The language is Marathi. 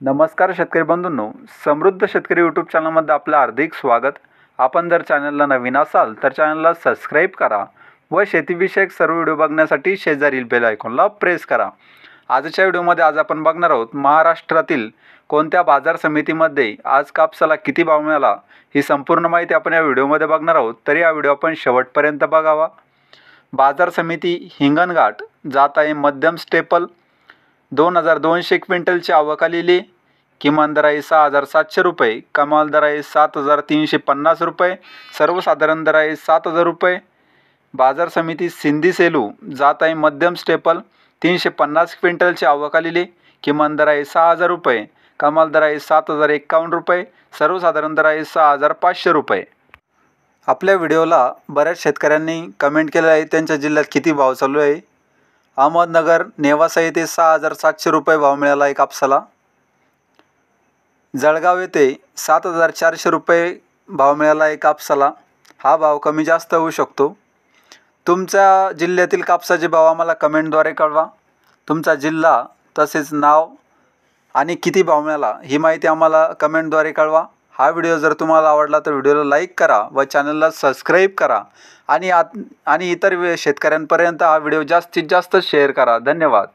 नमस्कार शेतकरी बंधूंनो समृद्ध शेतकरी यूट्यूब चॅनलमध्ये आपलं हार्दिक स्वागत. आपण जर चॅनलला नवीन असाल तर चॅनलला सबस्क्राईब करा व शेतीविषयक सर्व व्हिडिओ बघण्यासाठी शेजारील बेल आयकॉनला प्रेस करा. आजच्या व्हिडिओमध्ये आज आपण बघणार आहोत महाराष्ट्रातील कोणत्या बाजार समितीमध्ये आज कापसाला किती भाव मिळाला ही संपूर्ण माहिती आपण या व्हिडिओमध्ये बघणार आहोत. तरी हा व्हिडिओ आपण शेवटपर्यंत बघावा. बाजार समिती हिंगणघाट जात आहे मध्यम स्टेपल दोन हजार दोनशे क्विंटलची आवक आलेली. किमान दर आहे सहा हजार सातशे रुपये कमाल दर आहे सात हजार तीनशे पन्नास रुपये सर्वसाधारण दर आहे सात हजार रुपये. बाजार समिती सिंधी सेलू जात आहे मध्यम स्टेपल तीनशे पन्नास क्विंटलची आवक आलेली. किमान दर आहे सहा हजार रुपये कमाल दर आहे सात हजार एक्कावन्न रुपये सर्वसाधारण दर आहे सहा हजार पाचशे रुपये. आपल्या व्हिडिओला बऱ्याच शेतकऱ्यांनी कमेंट केलं आहे त्यांच्या जिल्ह्यात किती भाव चालू आहे? अहमदनगर नेवासा येथे सहा हजार सातशे रुपये भाव मिळाला आहे कापसाला जळगाव येथे सात हजार चारशे रुपये भाव मिळाला आहे कापसाला हा भाव कमी जास्त होऊ शकतो. तुमच्या जिल्ह्यातील कापसाचे भाव आम्हाला कमेंटद्वारे कळवा. तुमचा जिल्हा तसेच नाव आणि किती भाव मिळाला ही माहिती आम्हाला कमेंटद्वारे कळवा. हा व्हिडिओ जर तुम्हाला आवडला तर व्हिडिओला लाईक करा व चॅनलला सबस्क्राईब करा. आणि आत आणि इतर शेतकऱ्यांपर्यंत हा व्हिडिओ जास्तीत जास्त शेअर करा. धन्यवाद.